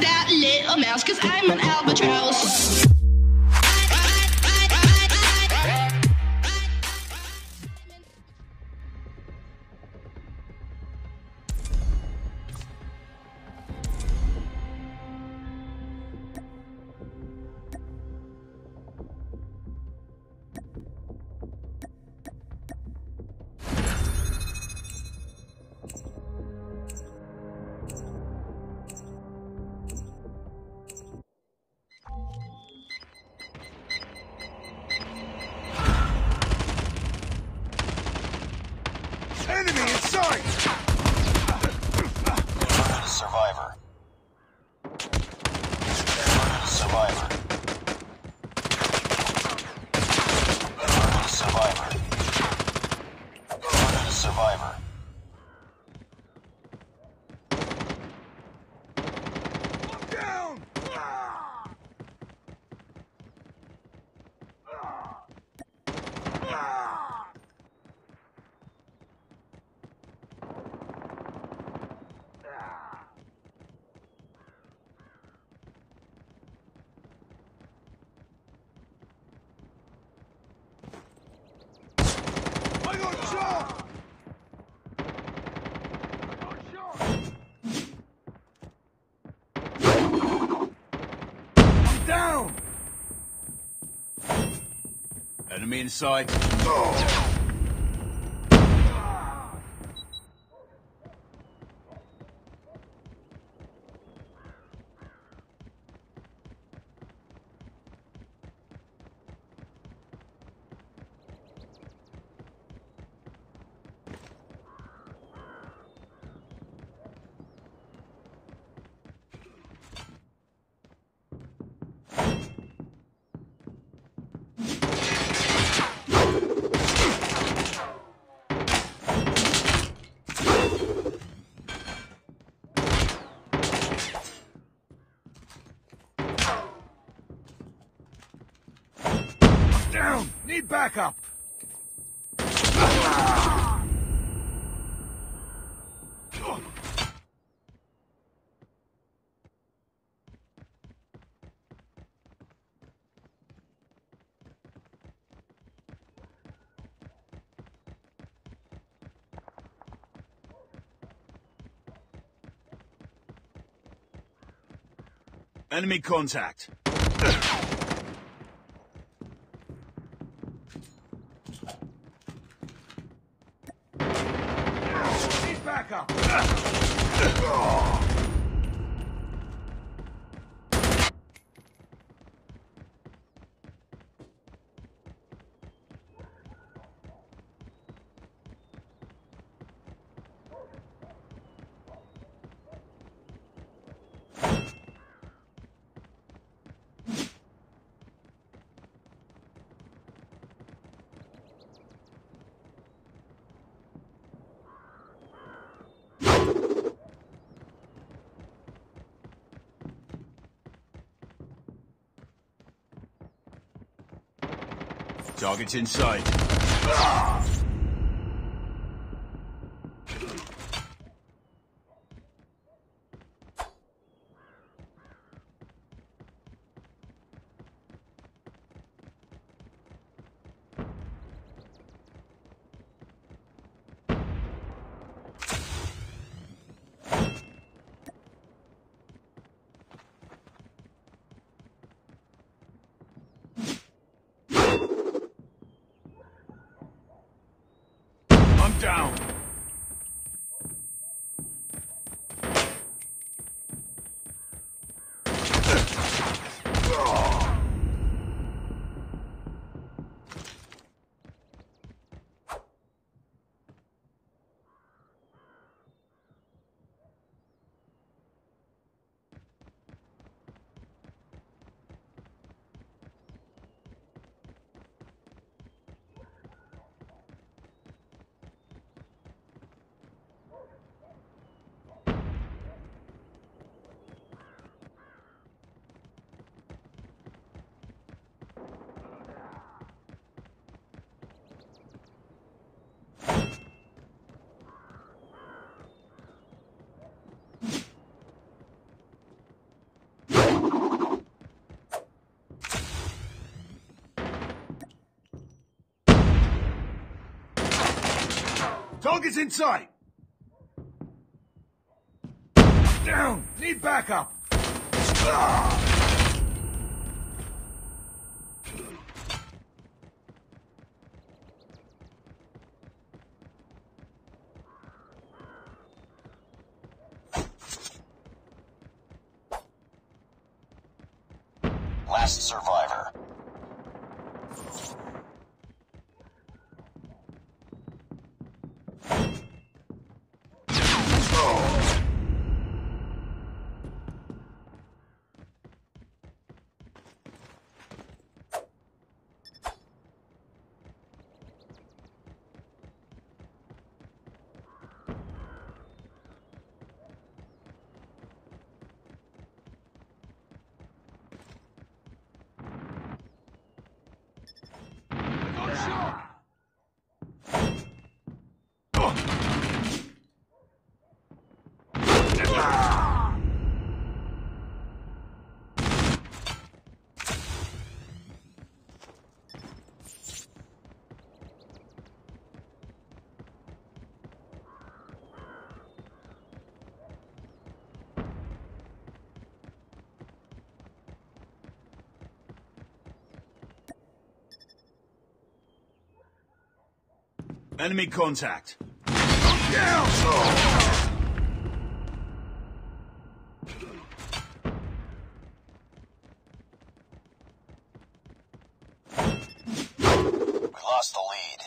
that little mouse, cause I'm an albatross. Survivor. Survivor. Survivor. Survivor. Enemy in sight. Down! Need backup! Enemy contact. Need backup! Target's in sight. Target's in sight. Down! Need backup! Last survivor. Enemy contact. We lost the lead.